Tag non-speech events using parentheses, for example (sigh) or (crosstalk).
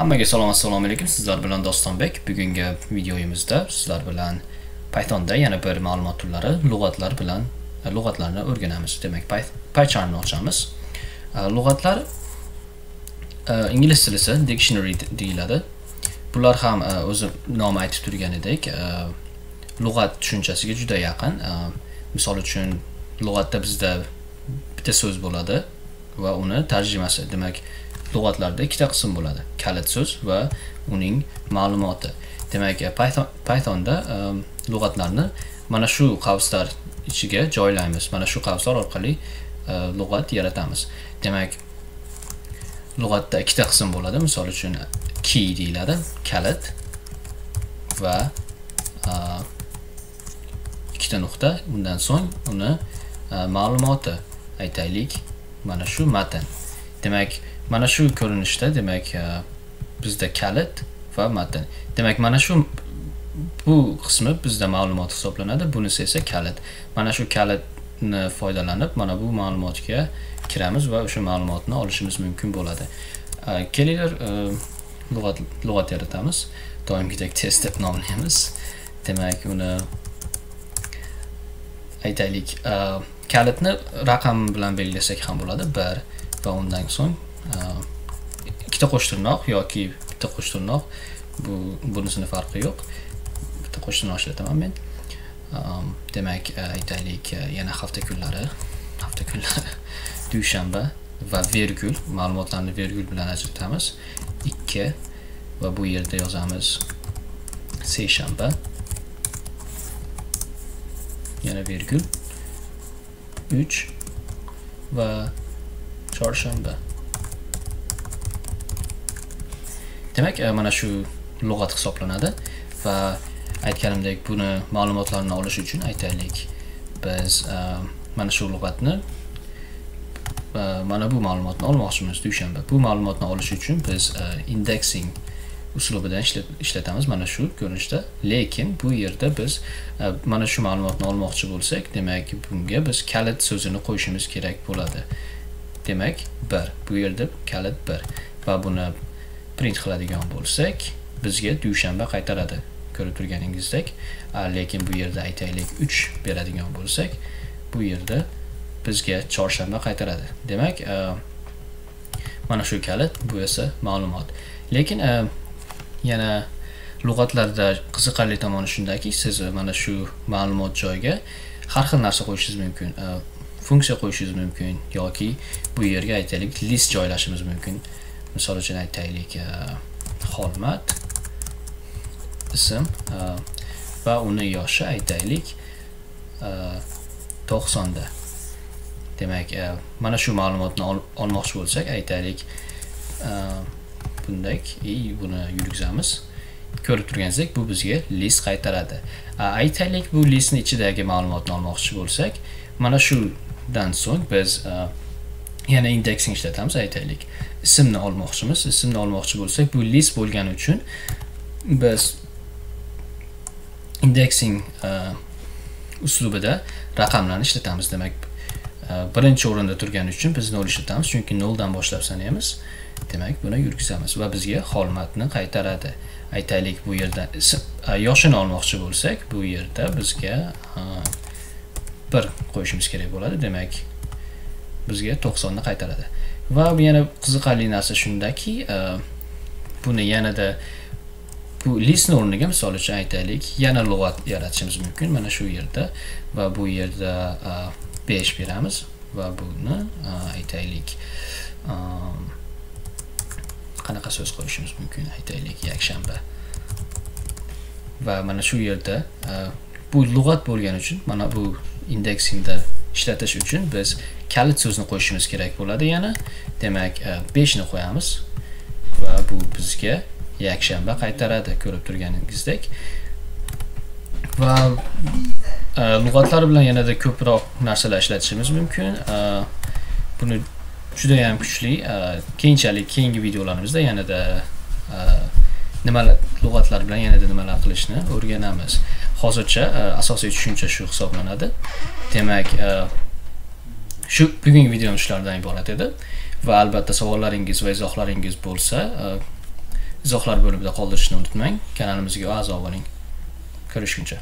Hammaga salom assalomu alaykum. Sizlar bilan Dostonbek. Bugungi videoyimizda sizlar bilan Pythonda yana bir ma'lumot turlari, lug'atlar bilan e, lug'atlarni o'rganamiz. Demak, PyCharmni ochamiz. E, lug'atlar e, ingliz tilida dictionary deyiladi. Bular ham o'zi nomi aytib turganidek, lug'at tushunchasiga juda yaqin. Misol uchun, lug'atda bizda bitta so'z bo'ladi va uni tarjimasi, demak, lug'atlarda ikkita qism bo'ladi. Kalit so'z va uning ma'lumoti. Demak e, python pythonda um, lug'atlarni mana shu qavslar ichiga joylaymiz. Mana shu qavslar orqali uh, lug'at yaratamiz. Demak lug'atda ikkita qism bo'ladi. Misol uchun key deyiladi kalit va uh, ikkita nuqta. Undan so'ng uni uh, ma'lumoti aytaylik. Mana shu matn. Demak mana shu ko'rinishda demak e, bizda kalit va matn demak mana shu bu qismi bizda ma'lumot hisoblanadi bunisi esa kalit. Mana shu kalitni foydalanib mana bu ma'lumotga kiramiz va o'sha ma'lumotni olishimiz mumkin bo'ladi. E, kelinglar e, lug'at lug'at yaratamiz. Doimgidek test deb nomlaymiz. Demak uni aytaylik. Kalitni raqam bilan belgilasak ham bo'ladi bir va undan so'ng ikkita qo'shtirnoq yoki bitta qo'shtirnoq bu bunisini farqi yo'q. Bitta qo'shtirnoq ishlataman men. Demak aytaylik yana hafta kunlari hafta kunlari (laughs) dushanba va vergul ma'lumotlarni vergul bilan ajratamiz. Ikki va bu yerda yozamiz seshanba. Yana vergul. Uch va chorshanba. Demak e, mana shu lug'at hisoblanadi va aytganimdek buni ma'lumotlarni olish uchun aytaylik. Biz e, mana shu lug'atni e, mana bu ma'lumotni olmoqchimiz dushanba. Bu ma'lumotni olish uchun biz indexing uslubidan ishlatamiz mana shu ko'rinishda. Lekin bu yerda biz mana shu ma'lumotni olmoqchi bo'lsak demak bunga biz kalit so'zini qo'yishimiz kerak bo'ladi. Demak bir. Bu yerda kalit bir. Va buni print qiladigan bo'lsak bizga dushanba qaytaradi. Ko'rib turganingizdek. Lekin bu yerda aytaylik 3 beradigan bo'lsak bu yerda bizga chorshanba qaytaradi. Demak mana shu kalit bu esa ma'lumot. Lekin yana lug'atlarda qiziqarli tomoni shundaki siz mana shu ma'lumot joyiga har xil narsa qo'yishingiz mumkin. Funksiya qo'yishingiz mumkin yoki bu yerga aytaylik list joylashimiz mumkin. Misol uchun aytaylik e, xolmat ism e, va uni yoshi aytaylik e, to'qsonda. Demak mana shu ma'lumotni olmoqchi bo'lsak aytaylik bundak и buni yurgizamiz. Ko'rib turganingizdek bu bizga list qaytaradi. Aytaylik bu listni ichidagi ma'lumotni olmoqchi bo'lsak mana shudan so'ng biz yana indeksing ishlatamiz aytaylik. Ismni olmoqchimiz. Ismni olmoqchi bo'lsak bu list bo'lgani uchun biz indexing uh, uslubida raqamlarni ishlatamiz demak. E, birinchi o'rinda turgani uchun biz nol ishlatamiz chunki noldan boshlab sanaymiz. Demak buni yurgizamiz va bizga holmatni qaytaradi. Aytaylik bu yerda e, yoshini olmoqchi bo'lsak bu yerda bizga bir qo'yishimiz kerak bo'ladi. Demak bizga to'qsonni qaytaradi. Va yana qiziqarli narsa shundaki e, buni yanada bu listni o'rniga misol uchun aytaylik. Yana lug'at yaratishimiz mumkin mana shu yerda va bu yerda e, 5 beramiz va buni e, aytaylik. Qanaqa so'z qo'yishimiz mumkin? Aytaylik yakshanba. Va mana shu yerda bu lug'at bo'lgani uchun mana bu indeksingda ishlatish uchun biz kalit so'zni qo'shishimiz kerak bo'ladi. Yana demak e, 5 ni qo'yamiz va bu bizga yakshanba qaytaradi ko'rib turganingizdek. Va e, lug'atlar bilan yanada ko'proq narsalar ishlatishimiz mumkin. E, buni juda ham kuchli keyinchalik keyingi videolarimizda yanada nimalar lug'atlar bilan yanada nimalar qilishni o'rganamiz. Hozircha e, asosiy tushuncha shu hisoblanadi demak e, shu bugungi videom shulardan iborat edi va albatta savollaringiz va izohlaringiz bo'lsa e, izohlar bo'limida qoldirishni unutmang. Kanalimizga a'zo bo'ling. Ko'rishguncha.